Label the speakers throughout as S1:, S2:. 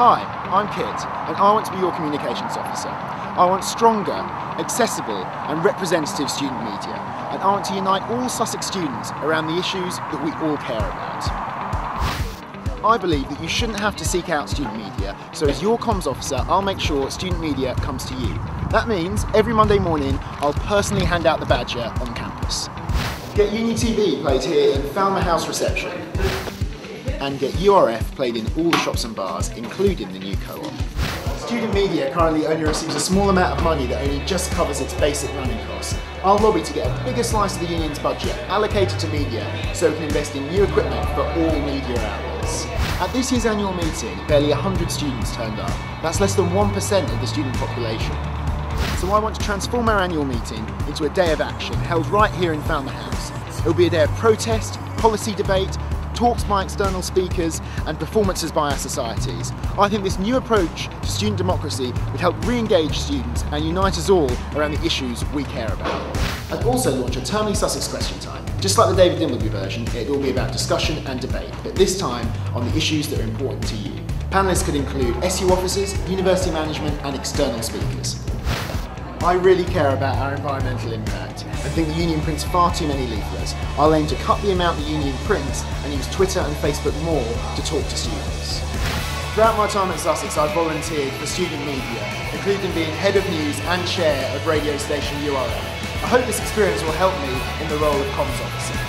S1: Hi, I'm Kit, and I want to be your communications officer. I want stronger, accessible, and representative student media, and I want to unite all Sussex students around the issues that we all care about. I believe that you shouldn't have to seek out student media, so as your comms officer, I'll make sure student media comes to you. That means every Monday morning, I'll personally hand out the badger on campus. Get Uni TV played here in Falmer House Reception and get URF played in all the shops and bars, including the new co-op. Student media currently only receives a small amount of money that only just covers its basic running costs. I'll lobby to get a bigger slice of the union's budget allocated to media so we can invest in new equipment for all media outlets. At this year's annual meeting, barely 100 students turned up. That's less than 1% of the student population. So I want to transform our annual meeting into a day of action held right here in Falmer House. It'll be a day of protest, policy debate, talks by external speakers and performances by our societies. I think this new approach to student democracy would help re-engage students and unite us all around the issues we care about. I'd also launch a Termly Sussex question time. Just like the David Dimbleby version, it will be about discussion and debate, but this time on the issues that are important to you. Panellists could include SU officers, university management and external speakers. I really care about our environmental impact and think the Union prints far too many leaflets. I'll aim to cut the amount the Union prints and use Twitter and Facebook more to talk to students. Throughout my time at Sussex, I've volunteered for student media, including being head of news and chair of radio station URF. I hope this experience will help me in the role of comms officer.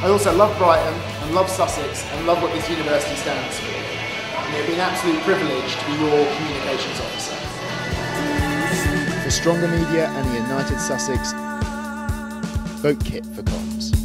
S1: I also love Brighton and love Sussex and love what this university stands for. And it would be an absolute privilege to be your communications officer. For stronger media and a united Sussex, vote KIT for comms.